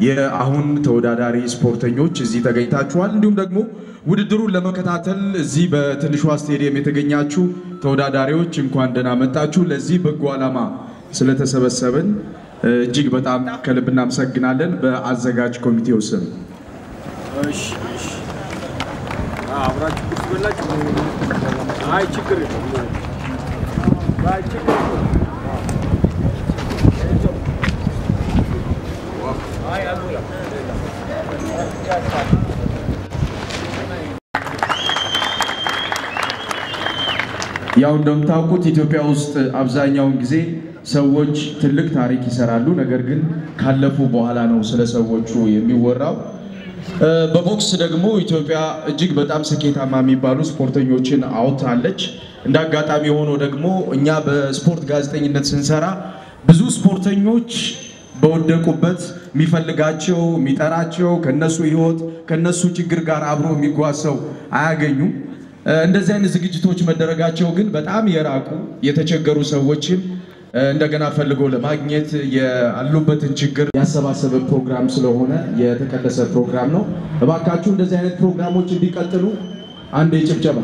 የአሁን ተወዳዳሪ ስፖርተኞች እዚህ ተገኝታችኋል። እንዲሁም ደግሞ ውድድሩን ለመከታተል እዚህ በትንሿ ስቴዲየም የተገኛችሁ ተወዳዳሪዎች እንኳን ደህና መጣችሁ። ለዚህ በጎ ዓላማ ስለተሰበሰብን እጅግ በጣም ከልብ እናመሰግናለን። በአዘጋጅ ኮሚቴው ስም? አይ ችግር የለም። አይ ችግር የለም። አይ አልበላም። ያው እንደምታውቁት ኢትዮጵያ ውስጥ አብዛኛውን ጊዜ ሰዎች ትልቅ ታሪክ ይሰራሉ። ነገር ግን ካለፉ በኋላ ነው ስለ ሰዎቹ የሚወራው። በቦክስ ደግሞ ኢትዮጵያ እጅግ በጣም ስኬታማ የሚባሉ ስፖርተኞችን አውጥታለች። እንደ አጋጣሚ ሆኖ ደግሞ እኛ በስፖርት ጋዜጠኝነት ስንሰራ ብዙ ስፖርተኞች በወደቁበት የሚፈልጋቸው የሚጠራቸው ከነሱ ሕይወት ከነሱ ችግር ጋር አብሮ የሚጓዝ ሰው አያገኙም። እንደዚህ አይነት ዝግጅቶች መደረጋቸው ግን በጣም የራቁ የተቸገሩ ሰዎችን እንደገና ፈልጎ ለማግኘት ያሉበትን ችግር ያሰባሰበ ፕሮግራም ስለሆነ የተቀደሰ ፕሮግራም ነው። እባካችሁ እንደዚህ አይነት ፕሮግራሞች እንዲቀጥሉ አንድ ጭብጨባ።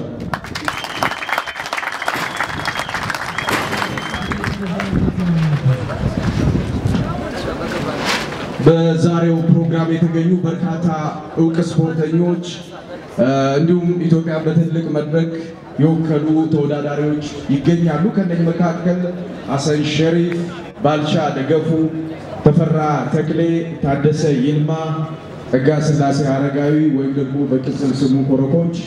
በዛሬው ፕሮግራም የተገኙ በርካታ እውቅ ስፖርተኞች እንዲሁም ኢትዮጵያን በትልቅ መድረክ የወከሉ ተወዳዳሪዎች ይገኛሉ። ከእነዚህ መካከል ሐሰን ሸሪፍ፣ ባልቻ ደገፉ፣ ተፈራ ተክሌ፣ ታደሰ ይልማ፣ ጸጋ ስላሴ አረጋዊ ወይም ደግሞ በቅጽል ስሙ ኮረኮንች፣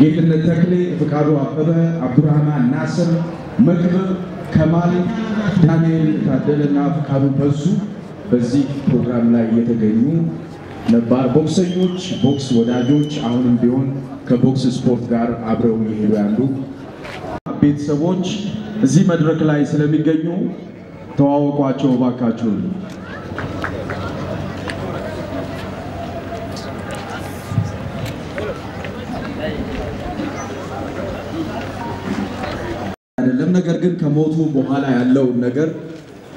ጌትነት ተክሌ፣ ፍቃዱ አበበ፣ አብዱራህማን ናስር፣ መክብብ ከማል፣ ዳንኤል ታደለና ፍቃዱ በዙ በዚህ ፕሮግራም ላይ የተገኙ ነባር ቦክሰኞች፣ ቦክስ ወዳጆች፣ አሁንም ቢሆን ከቦክስ ስፖርት ጋር አብረው እየሄዱ ያሉ ቤተሰቦች እዚህ መድረክ ላይ ስለሚገኙ ተዋወቋቸው እባካችሁ። አይደለም ነገር ግን ከሞቱ በኋላ ያለውን ነገር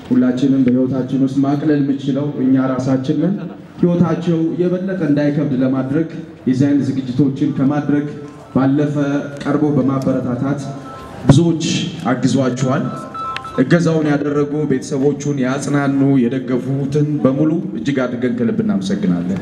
ሁላችንም በህይወታችን ውስጥ ማቅለል የምችለው እኛ ራሳችን ነን። ህይወታቸው የበለጠ እንዳይከብድ ለማድረግ የዚህ አይነት ዝግጅቶችን ከማድረግ ባለፈ ቀርቦ በማበረታታት ብዙዎች አግዟቸዋል። እገዛውን ያደረጉ ቤተሰቦቹን ያጽናኑ፣ የደገፉትን በሙሉ እጅግ አድርገን ከልብ እናመሰግናለን።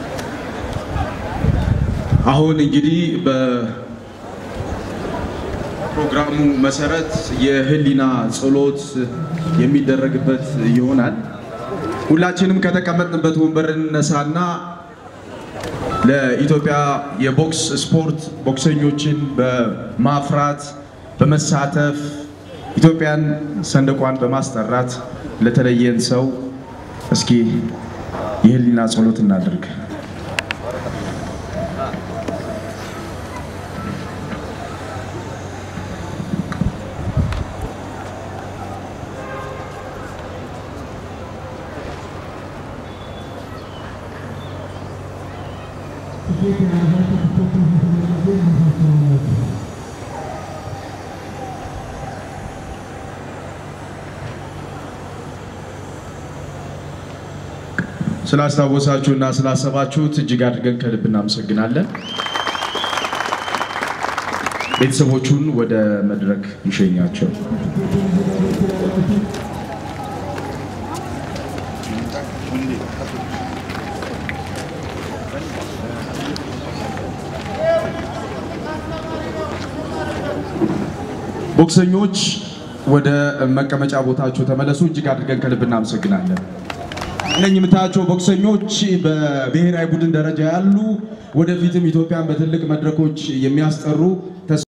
አሁን እንግዲህ በፕሮግራሙ መሰረት የህሊና ጸሎት የሚደረግበት ይሆናል። ሁላችንም ከተቀመጥንበት ወንበር እንነሳና ለኢትዮጵያ የቦክስ ስፖርት ቦክሰኞችን በማፍራት በመሳተፍ ኢትዮጵያን ሰንደቋን በማስጠራት ለተለየን ሰው እስኪ የህሊና ጸሎት እናድርግ። ስላስታወሳችሁና ስላሰባችሁት እጅግ አድርገን ከልብ እናመሰግናለን። ቤተሰቦቹን ወደ መድረክ ይሸኛቸው። ቦክሰኞች ወደ መቀመጫ ቦታችሁ ተመለሱ። እጅግ አድርገን ከልብ እናመሰግናለን። እነኝህ የምታያቸው ቦክሰኞች በብሔራዊ ቡድን ደረጃ ያሉ ወደፊትም ኢትዮጵያን በትልቅ መድረኮች የሚያስጠሩ